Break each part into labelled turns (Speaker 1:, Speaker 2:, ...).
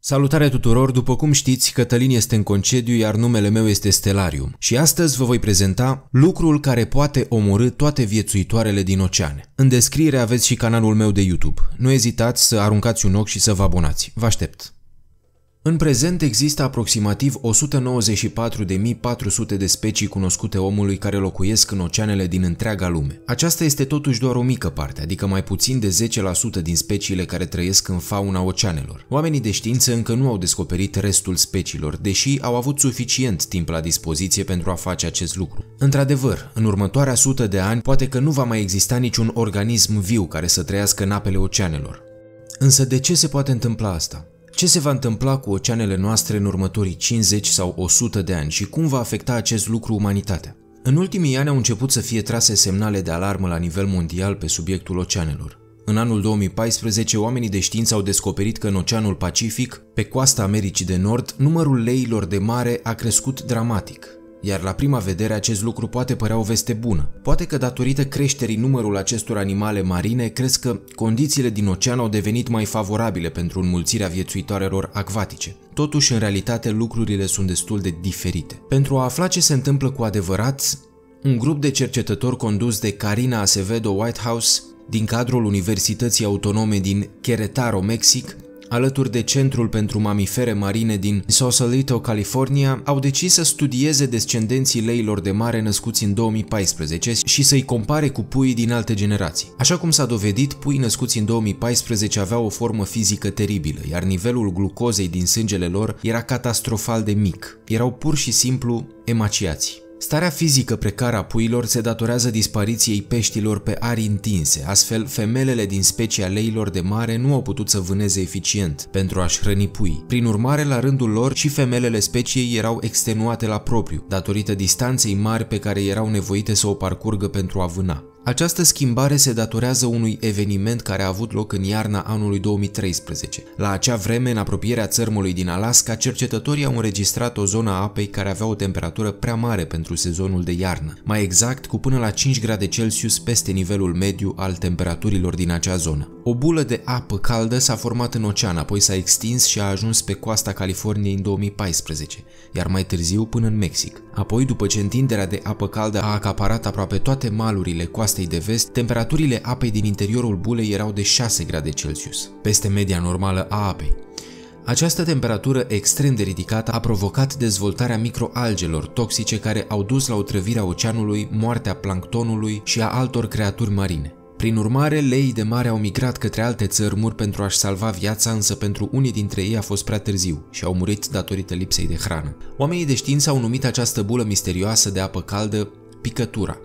Speaker 1: Salutare tuturor! După cum știți, Cătălin este în concediu, iar numele meu este Stellarium. Și astăzi vă voi prezenta lucrul care poate omorâ toate viețuitoarele din oceane. În descriere aveți și canalul meu de YouTube. Nu ezitați să aruncați un ochi și să vă abonați. Vă aștept! În prezent există aproximativ 194.400 de specii cunoscute omului care locuiesc în oceanele din întreaga lume. Aceasta este totuși doar o mică parte, adică mai puțin de 10% din speciile care trăiesc în fauna oceanelor. Oamenii de știință încă nu au descoperit restul speciilor, deși au avut suficient timp la dispoziție pentru a face acest lucru. Într-adevăr, în următoarea sută de ani poate că nu va mai exista niciun organism viu care să trăiască în apele oceanelor. Însă de ce se poate întâmpla asta? Ce se va întâmpla cu oceanele noastre în următorii 50 sau 100 de ani și cum va afecta acest lucru umanitatea? În ultimii ani au început să fie trase semnale de alarmă la nivel mondial pe subiectul oceanelor. În anul 2014, oamenii de știință au descoperit că în Oceanul Pacific, pe coasta Americii de Nord, numărul leilor de mare a crescut dramatic, iar la prima vedere acest lucru poate părea o veste bună. Poate că datorită creșterii numărul acestor animale marine, crezi că condițiile din ocean au devenit mai favorabile pentru înmulțirea viețuitoarelor acvatice. Totuși, în realitate, lucrurile sunt destul de diferite. Pentru a afla ce se întâmplă cu adevărat, un grup de cercetători condus de Carina Acevedo Whitehouse din cadrul Universității Autonome din Querétaro, Mexic, alături de Centrul pentru Mamifere Marine din Sausalito, California, au decis să studieze descendenții leilor de mare născuți în 2014 și să-i compare cu puii din alte generații. Așa cum s-a dovedit, puii născuți în 2014 aveau o formă fizică teribilă, iar nivelul glucozei din sângele lor era catastrofal de mic. Erau pur și simplu emaciați. Starea fizică precară a puilor se datorează dispariției peștilor pe arii întinse, astfel femelele din specia leilor de mare nu au putut să vâneze eficient pentru a-și hrăni pui. Prin urmare, la rândul lor și femelele speciei erau extenuate la propriu, datorită distanței mari pe care erau nevoite să o parcurgă pentru a vâna. Această schimbare se datorează unui eveniment care a avut loc în iarna anului 2013. La acea vreme, în apropierea țărmului din Alaska, cercetătorii au înregistrat o zonă a apei care avea o temperatură prea mare pentru sezonul de iarnă, mai exact cu până la 5 grade Celsius peste nivelul mediu al temperaturilor din acea zonă. O bulă de apă caldă s-a format în ocean, apoi s-a extins și a ajuns pe coasta Californiei în 2014, iar mai târziu până în Mexic. Apoi, după ce întinderea de apă caldă a acaparat aproape toate malurile coastei coastei de vest, temperaturile apei din interiorul bulei erau de 6 grade Celsius, peste media normală a apei. Această temperatură extrem de ridicată a provocat dezvoltarea microalgelor toxice care au dus la otrăvirea oceanului, moartea planctonului și a altor creaturi marine. Prin urmare, leii de mare au migrat către alte țărmuri pentru a-și salva viața, însă pentru unii dintre ei a fost prea târziu și au murit datorită lipsei de hrană. Oamenii de știință au numit această bulă misterioasă de apă caldă picătura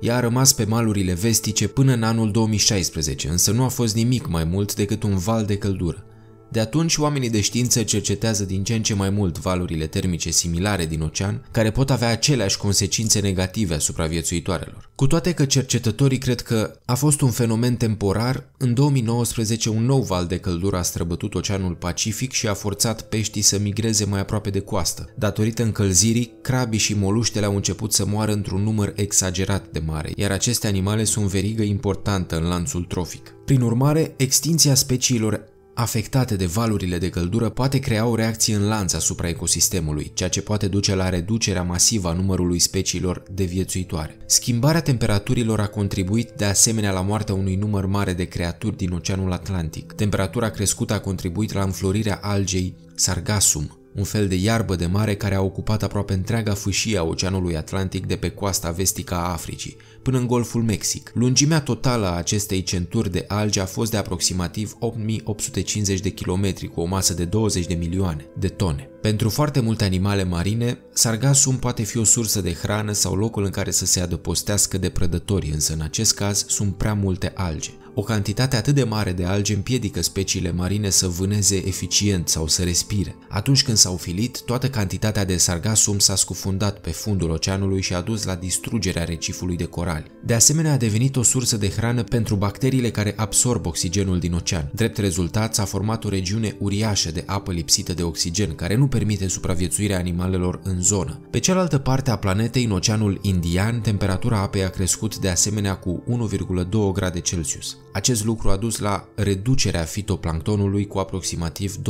Speaker 1: ea a rămas pe malurile vestice până în anul 2016, însă nu a fost nimic mai mult decât un val de căldură. De atunci, oamenii de știință cercetează din ce în ce mai mult valurile termice similare din ocean, care pot avea aceleași consecințe negative asupra viețuitoarelor. Cu toate că cercetătorii cred că a fost un fenomen temporar, în 2019 un nou val de căldură a străbătut Oceanul Pacific și a forțat peștii să migreze mai aproape de coastă. Datorită încălzirii, crabii și moluștele au început să moară într-un număr exagerat de mare, iar aceste animale sunt verigă importantă în lanțul trofic. Prin urmare, extinția speciilor afectate de valurile de căldură poate crea o reacție în lanț asupra ecosistemului, ceea ce poate duce la reducerea masivă a numărului speciilor de viețuitoare. Schimbarea temperaturilor a contribuit de asemenea la moartea unui număr mare de creaturi din Oceanul Atlantic. Temperatura crescută a contribuit la înflorirea algei Sargassum, un fel de iarbă de mare care a ocupat aproape întreaga fâșie a Oceanului Atlantic de pe coasta vestică a Africii, până în Golful Mexic. Lungimea totală a acestei centuri de alge a fost de aproximativ 8850 de kilometri cu o masă de 20 de milioane de tone. Pentru foarte multe animale marine, sargasum poate fi o sursă de hrană sau locul în care să se adăpostească de prădători, însă în acest caz sunt prea multe alge. O cantitate atât de mare de alge împiedică speciile marine să vâneze eficient sau să respire. Atunci când s-au filit, toată cantitatea de sargasum s-a scufundat pe fundul oceanului și a dus la distrugerea recifului de corali. De asemenea, a devenit o sursă de hrană pentru bacteriile care absorb oxigenul din ocean. Drept rezultat, s-a format o regiune uriașă de apă lipsită de oxigen, care nu permite supraviețuirea animalelor în zonă. Pe cealaltă parte a planetei, în Oceanul Indian, temperatura apei a crescut de asemenea cu 1,2 grade Celsius. Acest lucru a dus la reducerea fitoplanctonului cu aproximativ 20%.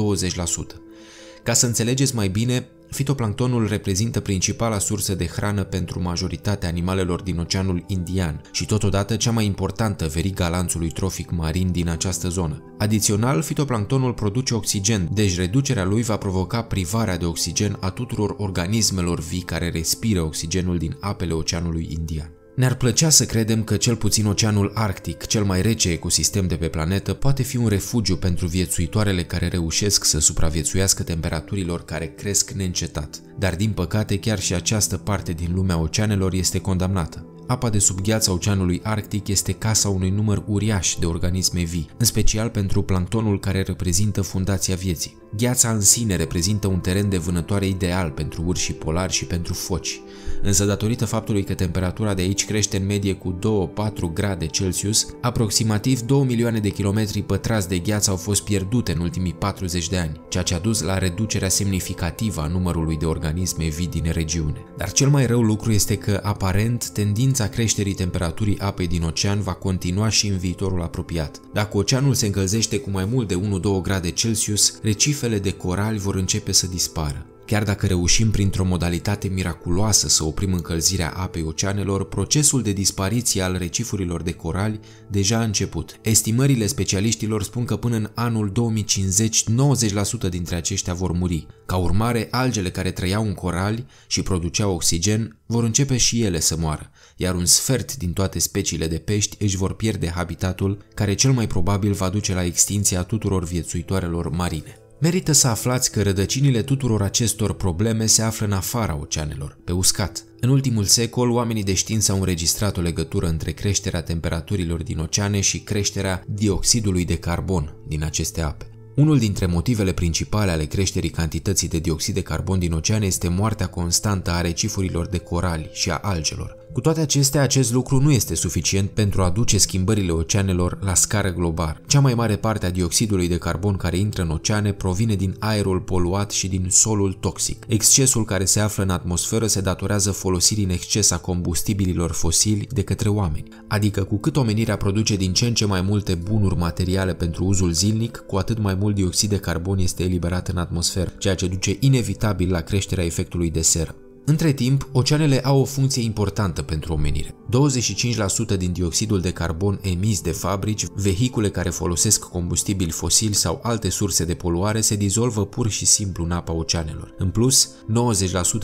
Speaker 1: Ca să înțelegeți mai bine, Fitoplanctonul reprezintă principala sursă de hrană pentru majoritatea animalelor din Oceanul Indian și totodată cea mai importantă veriga lanțului trofic marin din această zonă. Adițional, fitoplanctonul produce oxigen, deci reducerea lui va provoca privarea de oxigen a tuturor organismelor vii care respiră oxigenul din apele Oceanului Indian. Ne-ar plăcea să credem că cel puțin Oceanul Arctic, cel mai rece ecosistem de pe planetă, poate fi un refugiu pentru viețuitoarele care reușesc să supraviețuiască temperaturilor care cresc neîncetat. Dar din păcate chiar și această parte din lumea oceanelor este condamnată. Apa de sub gheața Oceanului Arctic este casa unui număr uriaș de organisme vii, în special pentru planctonul care reprezintă fundația vieții. Gheața în sine reprezintă un teren de vânătoare ideal pentru urși polari și pentru foci însă datorită faptului că temperatura de aici crește în medie cu 2-4 grade Celsius, aproximativ 2 milioane de kilometri pătrați de gheață au fost pierdute în ultimii 40 de ani, ceea ce a dus la reducerea semnificativă a numărului de organisme vii din regiune. Dar cel mai rău lucru este că, aparent, tendința creșterii temperaturii apei din ocean va continua și în viitorul apropiat. Dacă oceanul se încălzește cu mai mult de 1-2 grade Celsius, recifele de corali vor începe să dispară. Chiar dacă reușim printr-o modalitate miraculoasă să oprim încălzirea apei oceanelor, procesul de dispariție al recifurilor de corali deja a început. Estimările specialiștilor spun că până în anul 2050 90% dintre aceștia vor muri. Ca urmare, algele care trăiau în corali și produceau oxigen vor începe și ele să moară, iar un sfert din toate speciile de pești își vor pierde habitatul, care cel mai probabil va duce la extinția tuturor viețuitoarelor marine. Merită să aflați că rădăcinile tuturor acestor probleme se află în afara oceanelor, pe uscat. În ultimul secol, oamenii de știință au înregistrat o legătură între creșterea temperaturilor din oceane și creșterea dioxidului de carbon din aceste ape. Unul dintre motivele principale ale creșterii cantității de dioxid de carbon din oceane este moartea constantă a recifurilor de corali și a algelor. Cu toate acestea, acest lucru nu este suficient pentru a duce schimbările oceanelor la scară globală. Cea mai mare parte a dioxidului de carbon care intră în oceane provine din aerul poluat și din solul toxic. Excesul care se află în atmosferă se datorează folosirii în exces a combustibililor fosili de către oameni. Adică cu cât omenirea produce din ce în ce mai multe bunuri materiale pentru uzul zilnic, cu atât mai mult dioxid de carbon este eliberat în atmosferă, ceea ce duce inevitabil la creșterea efectului de seră. Între timp, oceanele au o funcție importantă pentru omenire. 25% din dioxidul de carbon emis de fabrici, vehicule care folosesc combustibili fosili sau alte surse de poluare se dizolvă pur și simplu în apa oceanelor. În plus,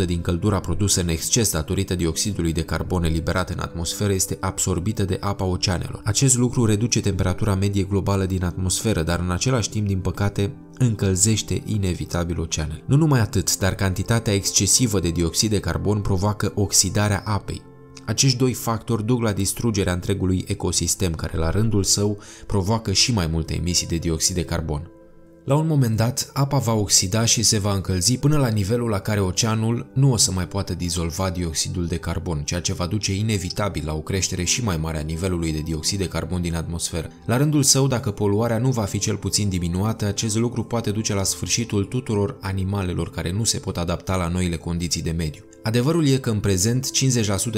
Speaker 1: 90% din căldura produsă în exces datorită dioxidului de carbon eliberat în atmosferă este absorbită de apa oceanelor. Acest lucru reduce temperatura medie globală din atmosferă, dar în același timp, din păcate, încălzește inevitabil oceanele. Nu numai atât, dar cantitatea excesivă de dioxid de carbon provoacă oxidarea apei. Acești doi factori duc la distrugerea întregului ecosistem, care la rândul său provoacă și mai multe emisii de dioxid de carbon. La un moment dat, apa va oxida și se va încălzi până la nivelul la care oceanul nu o să mai poată dizolva dioxidul de carbon, ceea ce va duce inevitabil la o creștere și mai mare a nivelului de dioxid de carbon din atmosferă. La rândul său, dacă poluarea nu va fi cel puțin diminuată, acest lucru poate duce la sfârșitul tuturor animalelor care nu se pot adapta la noile condiții de mediu. Adevărul e că în prezent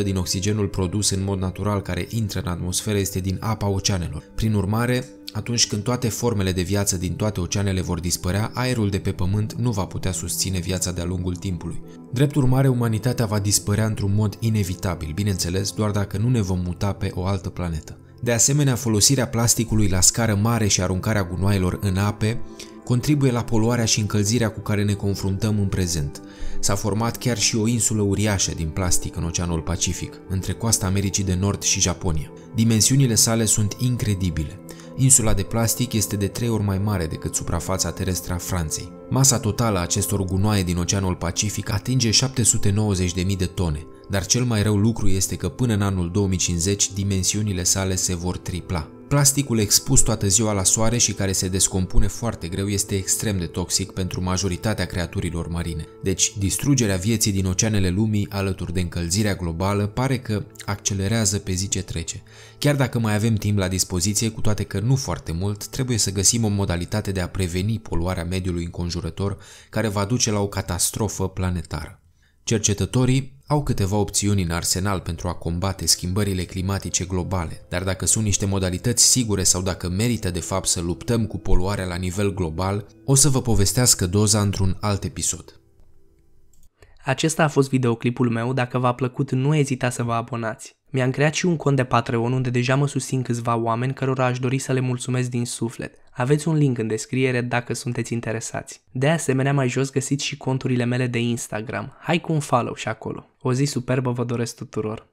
Speaker 1: 50% din oxigenul produs în mod natural care intră în atmosferă este din apa oceanelor. Prin urmare, atunci când toate formele de viață din toate oceanele vor dispărea, aerul de pe pământ nu va putea susține viața de-a lungul timpului. Drept urmare, umanitatea va dispărea într-un mod inevitabil, bineînțeles, doar dacă nu ne vom muta pe o altă planetă. De asemenea, folosirea plasticului la scară mare și aruncarea gunoaielor în ape contribuie la poluarea și încălzirea cu care ne confruntăm în prezent. S-a format chiar și o insulă uriașă din plastic în Oceanul Pacific, între coasta Americii de Nord și Japonia. Dimensiunile sale sunt incredibile. Insula de plastic este de trei ori mai mare decât suprafața terestră a Franței. Masa totală a acestor gunoaie din Oceanul Pacific atinge 790.000 de tone, dar cel mai rău lucru este că până în anul 2050 dimensiunile sale se vor tripla. Plasticul expus toată ziua la soare și care se descompune foarte greu este extrem de toxic pentru majoritatea creaturilor marine. Deci, distrugerea vieții din oceanele lumii alături de încălzirea globală pare că accelerează pe zi ce trece. Chiar dacă mai avem timp la dispoziție, cu toate că nu foarte mult, trebuie să găsim o modalitate de a preveni poluarea mediului înconjurător care va duce la o catastrofă planetară. Cercetătorii au câteva opțiuni în arsenal pentru a combate schimbările climatice globale, dar dacă sunt niște modalități sigure sau dacă merită de fapt să luptăm cu poluarea la nivel global, o să vă povestească doza într-un alt episod.
Speaker 2: Acesta a fost videoclipul meu, dacă v-a plăcut nu ezitați să vă abonați. Mi-am creat și un cont de Patreon unde deja mă susțin câțiva oameni cărora aș dori să le mulțumesc din suflet. Aveți un link în descriere dacă sunteți interesați. De asemenea, mai jos găsiți și conturile mele de Instagram. Hai cu un follow și acolo. O zi superbă vă doresc tuturor!